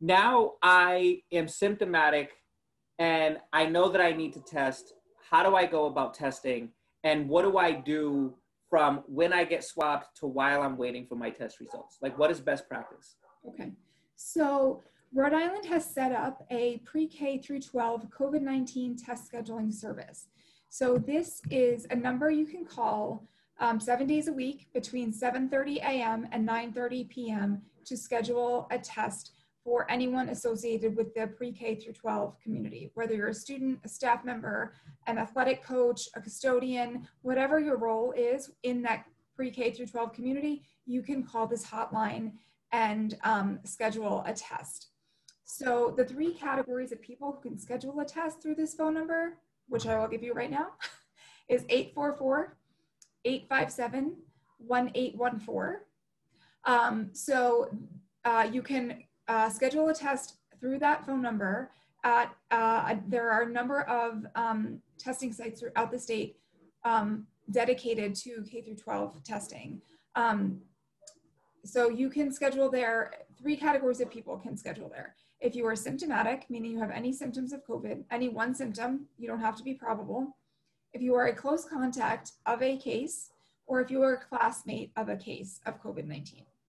now I am symptomatic and I know that I need to test. How do I go about testing? And what do I do from when I get swabbed to while I'm waiting for my test results? Like, what is best practice? Okay. So, Rhode Island has set up a pre K through 12 COVID 19 test scheduling service. So, this is a number you can call um, seven days a week between 7:30 a.m. and 9:30 p.m. to schedule a test for anyone associated with the pre-K through 12 community, whether you're a student, a staff member, an athletic coach, a custodian, whatever your role is in that pre-K through 12 community, you can call this hotline and um, schedule a test. So the three categories of people who can schedule a test through this phone number, which I will give you right now, is 844 857 1814. Um, so uh, you can uh, schedule a test through that phone number at, uh, there are a number of um, testing sites throughout the state um, dedicated to K through 12 testing. Um, so you can schedule there, three categories of people can schedule there. If you are symptomatic, meaning you have any symptoms of COVID, any one symptom, you don't have to be probable. If you are a close contact of a case, or if you are a classmate of a case of COVID 19.